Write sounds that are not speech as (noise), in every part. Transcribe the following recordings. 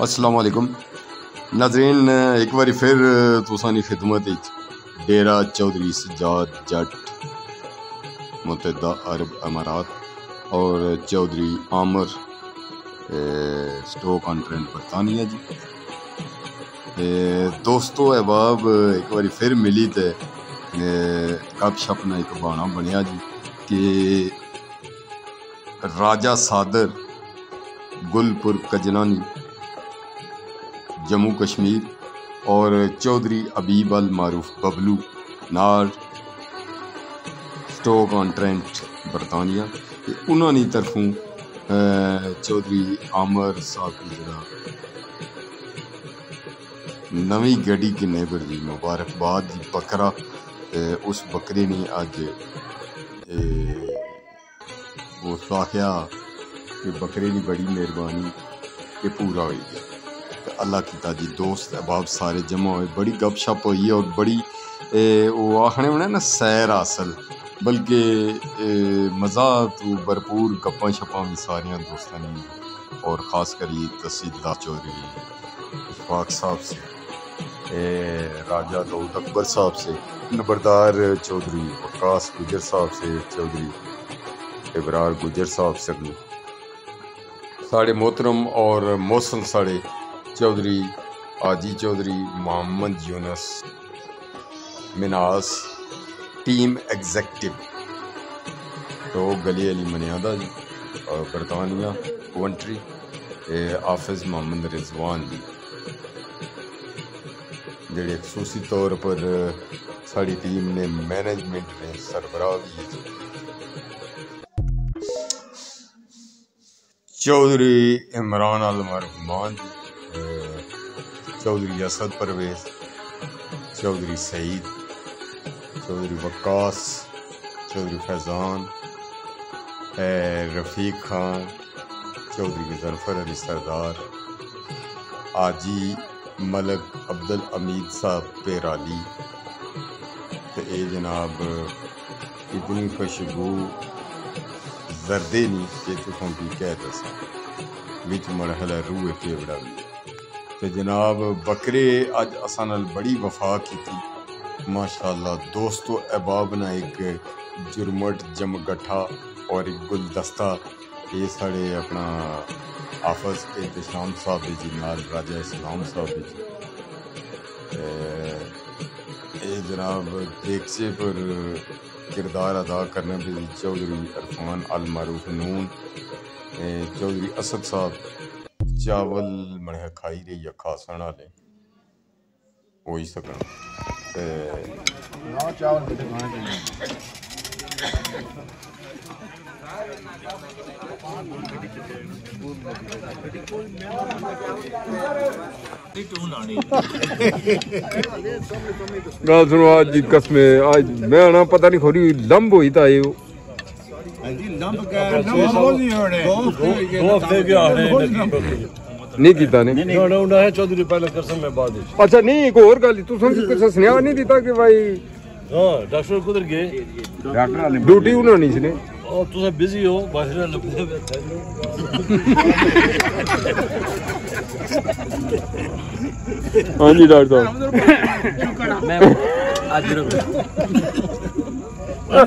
السلام علیکم۔ ناظرین، ایک بار پھر توسانی خدمت ڈیرا چودھری سجاد جٹ، متحدہ عرب امارات اور Chaudhry Aamir Stoke on Trent برطانیہ جی۔ دوستو، احباب، ایک بار پھر ملی تے کپ شپ نہ ایک بانا بنیا جی کہ راجہ صادر گل پور کجنانی جموں کشمیر اور چودھری ابیب المعروف ببلو نار سٹوک آن ٹرینٹ برطانیہ انہوں نے طرفوں چودھری عامر صاحب کی جڑا نوی گڈی کے نیبر جی مبارکباد جی بکرا اس بکرے نے اج وہ آخیا کہ بکرے کی بڑی مہربانی، کہ پورا ہوئی گیا اللہ کی تاجی دوست، احباب سارے جمع ہوئے، بڑی گپ شپ ہوئی ہے اور بڑی وہ آخنے ہونے نا سیر اصل بلکہ مزہ تو بھرپور گپاں شپاں بھی ساریاں دوستاں نے اور خاص کری تحصیلدار چودھری جی، اشفاق صاحب سے راجہ دعود اکبر صاحب سے، نبردار چودھری، وقاص گجر صاحب سے چودھری، ابرار گجر صاحب سے ساڑھے محترم اور موسم ساڑھے چودھری آجی چودھری محمد یونس مناس ٹیم ایگزیکٹو تو گلی علی منیادہ جی اور برطانیہ ونٹری آفز محمد رضوان جی جڑے خصوصی طور پر ساری ٹیم نے مینجمنٹ نے سربراہ بھی چودھری عمران المرحمان جی چودھری اسد پرویز، چودھری سعید، چودھری وقاص، چودھری فیضان رفیق خان، چودھری مظفر علی سردار، آجی ملک عبد العمید صاحب پیرالی تو اے جناب اتنی خوشبو زردے نہیں کہ تکوں بھی کہہ دسا وچ مرحلہ روح کیوڑا بھی۔ تے جناب بکرے اج اساں بڑی وفا کی ماشاءاللہ دوستو، احباب نہ ایک جرمٹ جم گٹھا اور ایک گلدستہ یہ سارے اپنا آفس احتشام صاحب جی نال راجہ اسلام صاحب جی۔ اے جناب دیکھچے پر کردار ادا کرنے بھی جی، چودھری عرفان المعروف نون چودھری اسد صاحب چاول مڑے کھائی رہی یا کھاسن والے ہو ہی سکن چاول گل سنو آج جی قسم آج میں آنا پتہ نہیں کھوری لمب ہوئی تا یہ نہیں کیتا نے اچھا نہیں ایک اور گل تو سن کچھ سنیا نہیں دیتا کہ بھائی ہاں ڈاکٹر کدھر گئے ڈیوٹی انہوں نہیں سنے اور تسا بزی ہو باہر لبنے ہاں جی ڈاکٹر صاحب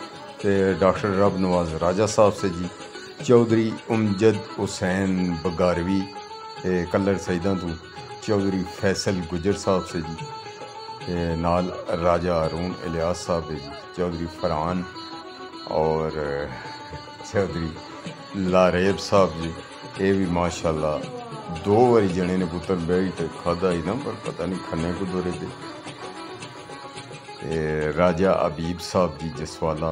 جی ڈاکٹر رب نواز راجہ صاحب سے جی۔ چودھری امجد حسین بگاروی کلر سیدہ تو چودھری فیصل گجر صاحب سے جی۔ نال راجہ ارون الیاس صاحب جی۔ چودھری فرحان اور چودھری لاریب صاحب جی۔ یہ بھی ماشاءاللہ دو واری جنے نے پتر بیٹھ کھادا ہی نا، پر پتہ نہیں کھنے کو دورے تھے راجہ ابیب صاحب جی جسوالہ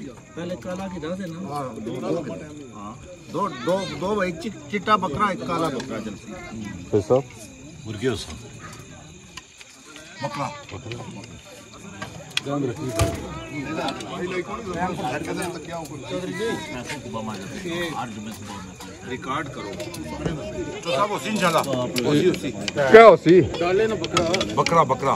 پہلے کالا کی دس دینا دو بھائی چٹا بکرا ایک کالا بکرا جلسی مرغی ہو صاحب بکرا بکرا بکرا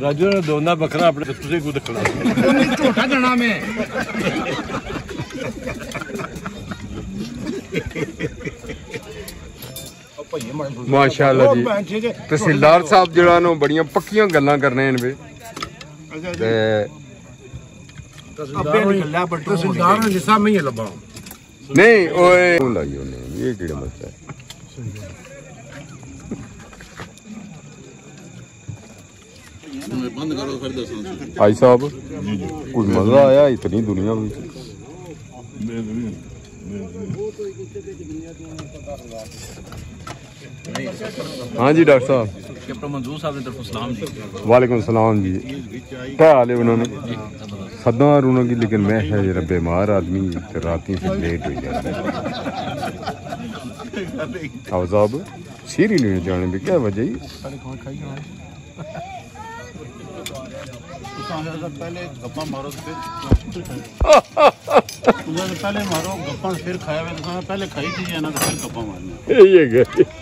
ਰਾਜੂ ਨੇ ਦੋਨਾ ਬੱਕਰਾ ਆਪਣੇ ਤੁਸੀਂ ਕੋ ਦੇਖਣਾ ਉਹਨੇ ਝੋਟਾ ਦੇਣਾ ਮੈਂ ਭਈਏ ਮਾਸ਼ਾਅੱਲਾ ਜੀ। ਤਹਿਸੀਲਦਾਰ ਸਾਹਿਬ ਜਿਹੜਾ ਨੂੰ ਬੜੀਆਂ ਪੱਕੀਆਂ ਗੱਲਾਂ ਕਰਨੇ ਨੇ ਵੇ। ਤੇ ਤਹਿਸੀਲਦਾਰ ਨੇ ਜਿਸਾ ਮੈਂ ਲੱਭਾ। ਨਹੀਂ ਭਾਈ ਸਾਹਿਬ ਜੀ ਕੋਈ ਮਜ਼ਾ ਆਇਆ ਇਤਨੀ ਦੁਨੀਆ ਵਿੱਚ? ہاں جی ڈاکٹر صاحب۔ وعلیکم السلام جی۔ کیا حال ہے انہوں نے؟ سدا رونا کی جی، لیکن میں ہے ذرا بیمار آدمی رات سے لیٹ ہوئی جاتی آؤ صاحب سیری لینے جانے بھی کیا وجہ پہلے گپا مارو پہلے مارو گپا پھر کھایا پہلے کھائی تھی جی، یہ گپا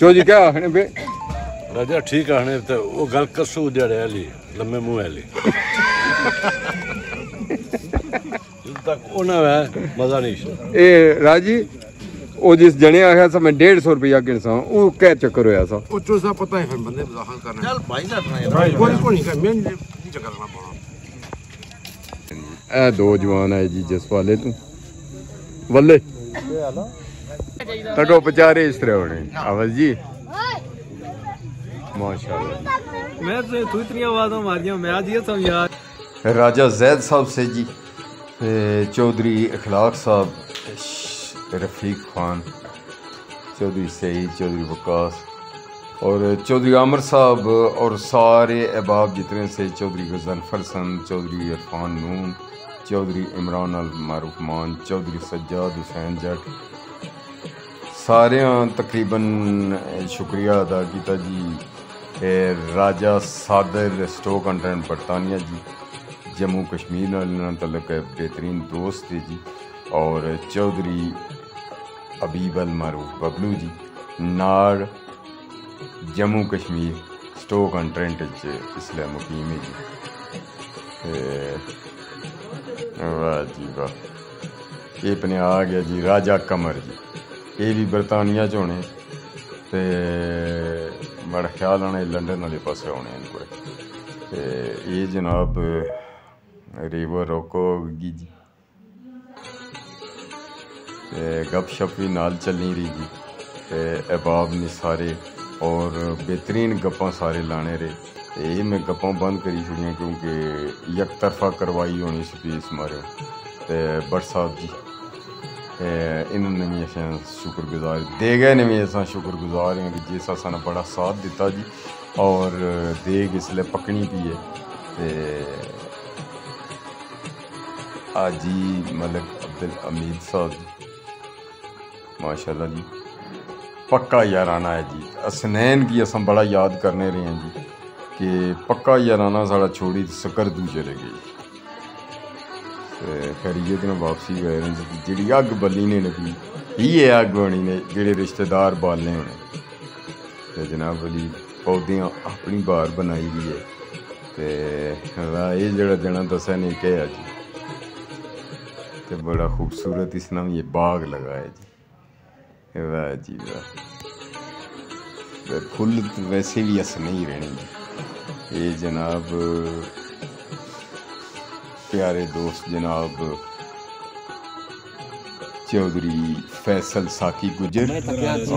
جو (laughs) جی کیا آخنے پہ؟ راجا ٹھیک آخنے تو وہ گل کسو جڑے علی لمے منہ علی۔ میں ڈیڑھ سو روپیہ گن سا کیا چکر ہویا سا۔ دو جوان ہے جی جس والے تو۔ تڑو پچارے اس طرح ہونے آواز جی راجہ زید صاحب سے جی چودری اخلاق صاحب رفیق خان چودری سعید چودری وکاس اور چودری عامر صاحب اور سارے احباب جتنے سے چودری غزنفر سن چودری عرفان نون ਚੌਧਰੀ ਇਮਰਾਨ ਅਲ ਮਾਰੂਫ ਮਾਨ ਚੌਧਰੀ ਸੱਜਾਦ ਹੁਸੈਨ ਜੱਟ ਸਾਰਿਆਂ ਤਕਰੀਬਨ ਸ਼ੁਕਰੀਆ ਅਦਾ ਕੀਤਾ ਜੀ ਰਾਜਾ ਸਾਦਰ ਸਟੋਕ ਅੰਡਰਨ ਬਰਤਾਨੀਆ ਜੀ ਜੰਮੂ ਕਸ਼ਮੀਰ ਨਾਲ ਇਹਨਾਂ ਤਲਕ ਬਿਹਤਰੀਨ ਦੋਸਤ ਜੀ ਔਰ ਚੌਧਰੀ ਅਬੀਬ ਅਲ ਮਾਰੂਫ ਬਬਲੂ ਜੀ ਨਾਰ ਜੰਮੂ ਕਸ਼ਮੀਰ ਸਟੋਕ ਕੰਟੈਂਟ ਚ ਇਸ ਲਈ ਮੁਕੀਮ ਹੈ ਜੀ ਵਾਹ ਜੀ ਵਾਹ। ਇਹ ਆਪਣੇ ਆ ਗਿਆ ਜੀ, ਰਾਜਾ ਕਮਰ ਜੀ। ਇਹ ਵੀ ਬਰਤਾਨੀਆ ਚ ਹੋਣੇ। ਤੇ ਬੜਾ ਖਿਆਲ ਆਣਾ ਲੰਡਨ ਵਾਲੇ ਪਾਸੇ ਆਉਣੇ ਇਹਨਾਂ ਕੋਲ। ਤੇ ਇਹ ਜਨਾਬ ਰਿਵਰ ਰੋਕੋ ਜੀ। ਤੇ ਗੱਪਸ਼ਪ ਵੀ ਨਾਲ ਚੱਲਣੀ ਰਹੀ ਜੀ। ਤੇ ਅਹਿਬਾਬ ਨੇ ਸਾਰੇ ਔਰ ਬਿਹਤਰੀਨ ਗੱਪਾਂ ਸਾਰੇ ਲਾਣੇ ਰਹੇ। ਇਹ ਮੈਂ ਗੱਪਾਂ ਬੰਦ ਕਰੀ ਛੁੜੀਆਂ ਕਿਉਂਕਿ ਇੱਕ ਤਰਫਾ ਕਰਵਾਈ ਹੋਣੀ ਸੀ ਪੀਸ ਮਾਰੇ ਤੇ ਬਟ ਸਾਹਿਬ ਜੀ ਤੇ ਇਹਨਾਂ ਨੇ ਵੀ ਅਸਾਂ ਸ਼ੁਕਰਗੁਜ਼ਾਰ ਦੇ ਗਏ ਨੇ ਵੀ ਅਸਾਂ ਸ਼ੁਕਰਗੁਜ਼ਾਰ ਹਾਂ ਕਿ ਜਿਸ ਅਸਾਂ ਨੇ ਬੜਾ ਸਾਥ ਦਿੱਤਾ ਜੀ ਔਰ ਦੇਗ ਇਸ ਲਈ ਪਕਣੀ ਪਈ ਹੈ ਤੇ ਆਜੀ ਮਲਕ ਅਬਦੁਲ ਅਮੀਦ ਸਾਹਿਬ ਜੀ ਮਾਸ਼ਾਅੱਲਾ ਜੀ ਪੱਕਾ ਯਾਰਾਨਾ ਹੈ ਜੀ ਅਸਨੈਨ ਕੀ ਅਸਾਂ ਬੜਾ ਯਾਦ ਕਰਨੇ ਰਹੇ ਹਾਂ ਜੀ ਕਿ کہ پکا یارانہ ساڑا چھوڑی سکر دو چلے گئی۔ خیریت نے واپسی گئے جیڑی اگ بلنے لگی یہ اگ بنی نے جڑے رشتہ دار بالنے ہونے۔ تو جناب علی پودیاں اپنی بار بنائی دی ہے۔ تے یہ جڑا جنا دسا نہیں کہا جی۔ تے بڑا خوبصورت اس نام یہ باغ لگا ہے جی۔ واہ جی واہ۔ پھول ویسے بھی اس نہیں رہنے جی اے جناب پیارے دوست جناب چودری فیصل ساکی گجر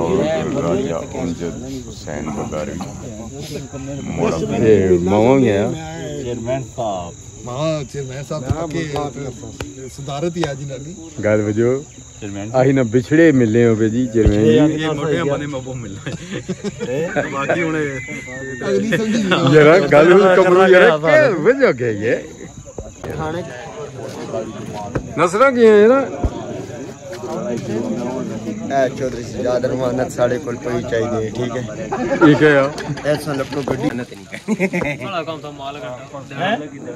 اور راجہ امجد حسین بگاری مہم ہے چیرمین صاحب۔ ہاں چیرمین صاحب صدارت ہی آجی نالی گال وجو۔ ਕੇ ਸਦਾਰਤ ਹੀ ਆ ਜੀ ਨਾਲੀ ਗੱਲ ਵਜੋ ਆਹੀ ਨਾ ਵਿਛੜੇ ਮਿਲੇ ਹੋਵੇ ਜੀ ਚਿਰਵੇਂ ਜੀ ਇਹ ਮੋਟੇ ਬੰਦੇ ਮਬੋ ਮਿਲਣਾ ਬਾਕੀ ਹੁਣ ਅਗਲੀ ਸਮਝੀ ਯਾਰ ਗੱਲ ਨੂੰ ਕਮਰੂ ਯਾਰ ਕਿ ਵਜੋ ਕੇ ਇਹ ਨਸਰਾਂ ਕੀ ਹੈ ਨਾ ਇਹ ਚੌਧਰੀ ਸਜਾਦ ਰਮਾਨਤ ਸਾਡੇ ਕੋਲ ਪਈ ਚਾਹੀਦੀ ਹੈ ਠੀਕ ਹੈ ਠੀਕ ਹੈ ਆ ਐਸਾ ਲੱਪੋ ਗੱਡੀ ਅਹ ਮਾਲਕ ਅਦਾ ਕੀ ਉਹਨਾਂ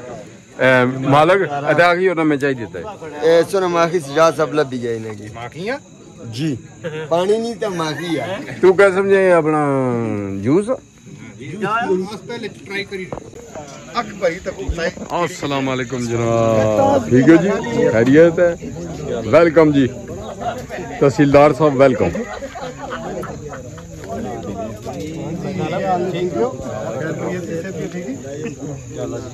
مالک ادا کی ہونا میں چاہی دیتا ہے۔ اے سن ماخی سجا سب لب دی جائے نگی جی۔ ماخی ہیں جی۔ پانی نہیں تھا ماخی ہے۔ تو کیا سمجھے اپنا جوس؟ جوس پہلے ٹرائی کری اک بھائی تک اٹھائے السلام علیکم جناب۔ ٹھیک ہے جی؟ خیریت ہے؟ ویلکم جی۔ تحصیلدار صاحب ویلکم۔ تھینک یو İnşallah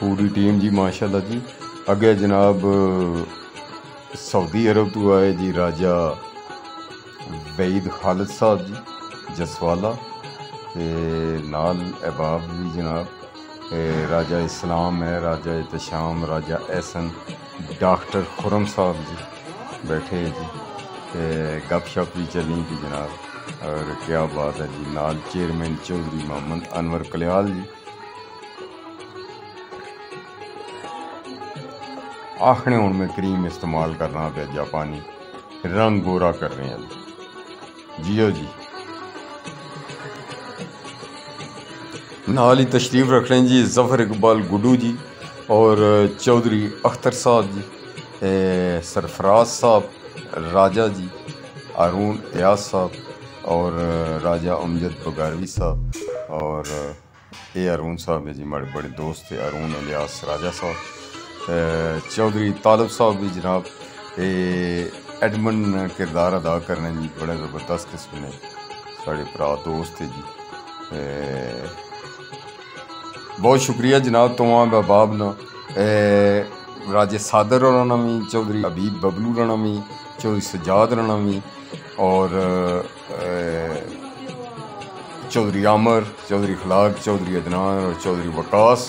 پوری ٹیم جی ماشاءاللہ جی۔ اگے جناب، سعودی عرب تو آئے جی راجہ وعید خالد صاحب جی جسوالا۔ نال احباب جی جناب۔ راجہ اسلام ہے، راجہ احتشام، راجہ احسن، ڈاکٹر خرم صاحب جی بیٹھے جی۔ گپ شپ بھی چلیں گی جی جناب۔ اور کیا بات ہے جی نال چیئرمین چودھری محمد انور کلیال جی۔ آخنے ان میں کریم استعمال کرنا پہ جاپانی رنگ گورا کر رہے ہیں۔ جیو جی۔ نالی تشریف رکھ رہے ہیں جی زفر اقبال گڈو جی اور چودھری اختر صاحب جی سرفراز صاحب راجہ جی ہارون ایاز صاحب اور راجہ امجد بگاروی صاحب اور اے ارون صاحب جی ہمارے بڑے دوست ہیں، ارون الیاس راجہ صاحب۔ چودھری طالب صاحب بھی جناب ایڈمن کردار ادا کرنے جی بڑے زبردست قسم نے سارے برا دوست ہے جی۔ بہت شکریہ جناب توماں باب نا۔ راجے صادر رانا بھی چودھری حبیب ببلو رانا بھی چودھری سجاد رانا بھی اور چودھری عامر، چودھری خلاق، چودھری ادنان اور چودھری وقاص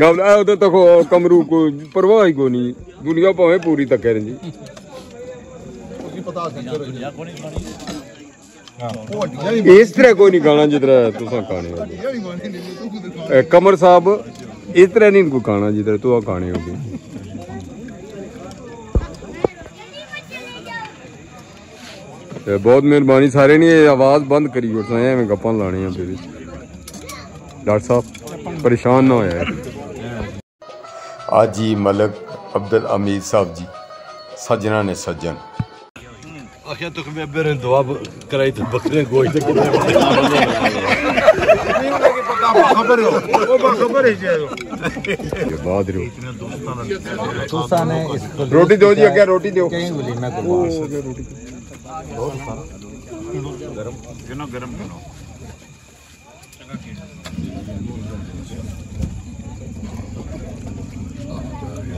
ਗੱਲ ਆ ਉਹਦੇ ਤੱਕ ਕਮਰੂ ਕੋਈ ਪਰਵਾਹ ਹੀ ਕੋ ਨਹੀਂ ਦੁਨੀਆ ਭਾਵੇਂ ਪੂਰੀ ਤੱਕ ਹੈ ਜੀ ਤੁਸੀਂ ਪਤਾ ਸੀ ਇਸ ਤਰ੍ਹਾਂ ਕੋਈ ਨਹੀਂ ਗਾਣਾ ਜਿਸ ਤੁਸੀਂ ਗਾਣੇ ਹੋ ਕਮਰ ਸਾਹਿਬ, ਇਸ ਤਰ੍ਹਾਂ ਨਹੀਂ ਕੋਈ ਗਾਣਾ ਜਿਸ ਤਰ੍ਹਾਂ ਤੂੰ ਆ ਗਾਣੇ ਹੋ ਗਏ। ਤੇ ਬਹੁਤ ਮਿਹਰਬਾਨੀ, ਸਾਰੇ ਨੇ ਇਹ ਆਵਾਜ਼ ਬੰਦ ਕਰੀ ਹੋਰ ਐਵੇਂ ਗੱਪਾਂ ਲਾਣੀਆਂ ਦੇ ਡਾਕਟਰ ਸਾਹਿਬ, ਪਰੇਸ਼ਾਨ ਨਾ ਹੋਇਆ। ਆਜੀ ਮਲਕ ਅਬਦੁਲ ਅਮੀਦ ਸਾਹਿਬ ਜੀ, ਸੱਜਣਾ ਨੇ ਸੱਜਣ। Ach ja, toch weer binnen de wab krijgt het bakren gooit. Ik kom even. روٹی دو جی اگے روٹی دو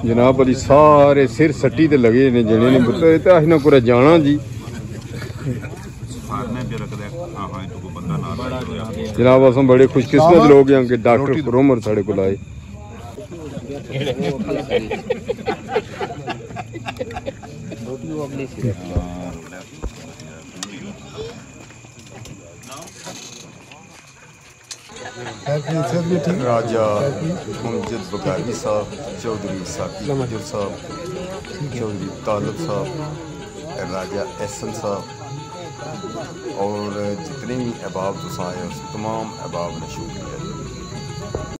جناب علی سارے سر سٹی لگے جانا جی جناب اسم بڑے خوش قسمت لوگ ہیں کہ ڈاکٹر پرومر ساڑے کو لائے ممجد بکاری صاحب چودھری ثاقب صاحب چودھری طالب صاحب راجہ احسن صاحب۔ اور جتنے بھی احباب تسائیں تمام احباب نے شکریہ